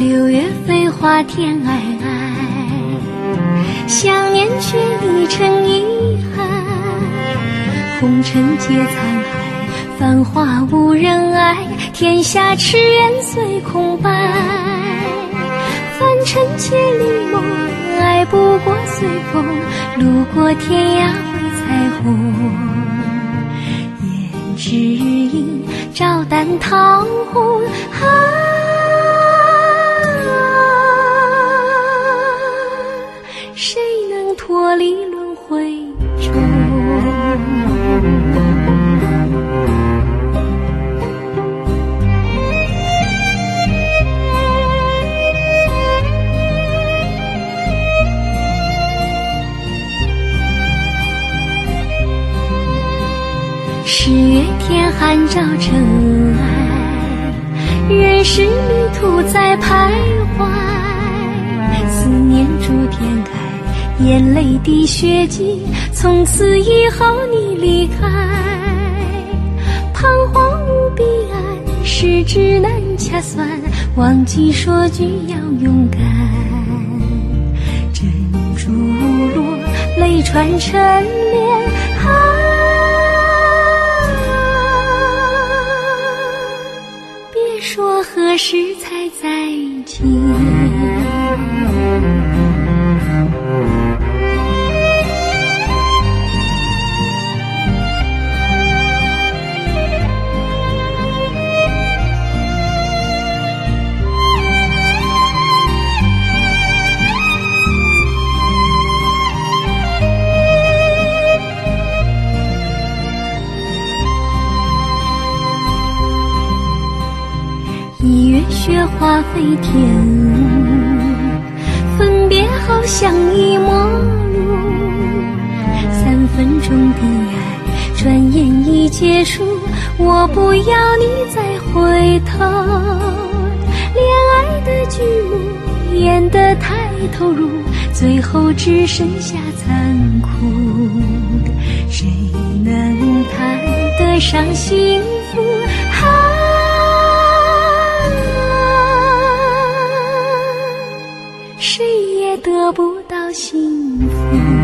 六月飞花天皑皑，想念却已成遗憾。红尘皆沧海，繁华无人爱，天下痴缘随空白。凡尘皆离梦，爱不过随风，路过天涯会彩虹。胭脂映照淡桃红。脱十月天寒照尘埃，人世旅途在徘徊，思念逐天开。眼泪滴血迹，从此以后你离开，彷徨无彼岸，十指难掐算，忘记说句要勇敢。珍珠落，泪串成帘，何时才再见。雪花飞天，分别后相依陌路。三分钟的爱，转眼已结束。我不要你再回头。恋爱的剧目演得太投入，最后只剩下残酷。谁能谈得上幸福？也得不到幸福。